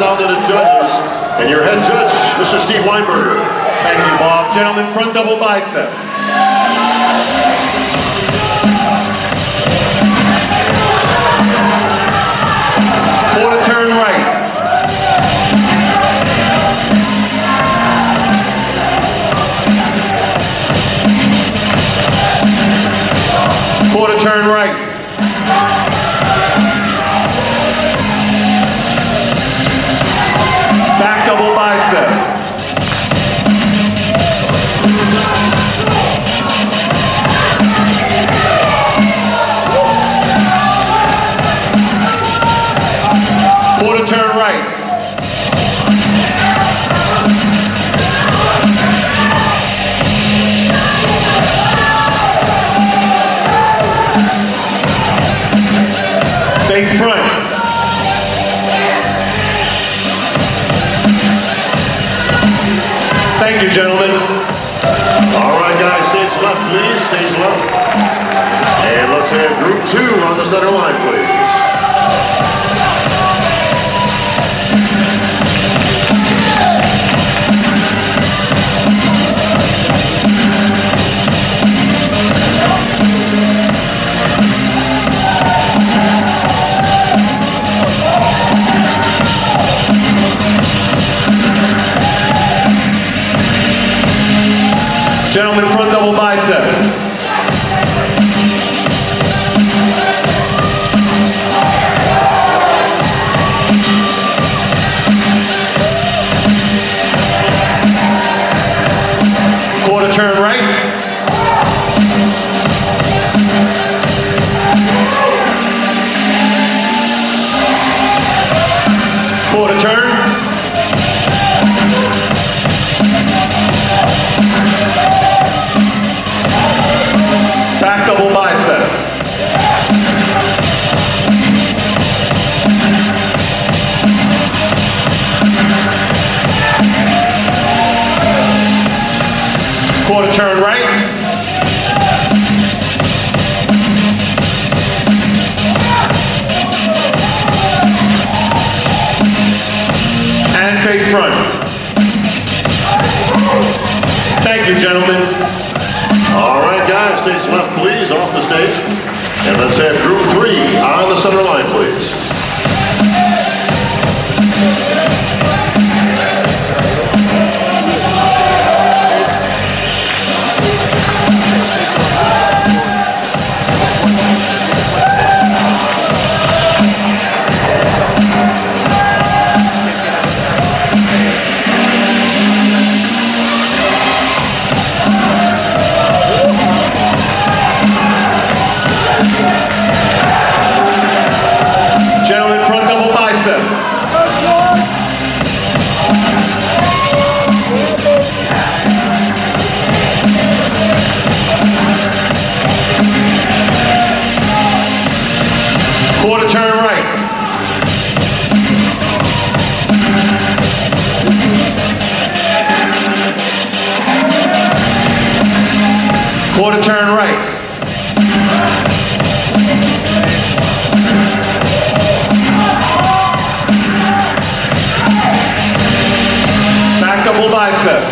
talented judges. And your head judge, Mr. Steve Weinberger. Thank you, Bob. Gentlemen, front double bicep. Face front. Thank you, gentlemen. All right, guys, stage left, please. Stage left. And let's have group two on the center line, please. Gentlemen, front double bicep. Quarter turn right. Quarter turn right. And face front. Thank you, gentlemen. All right, guys, stage left, please, off the stage. And let's have group three on the center line, please. More to turn right. Back double bicep.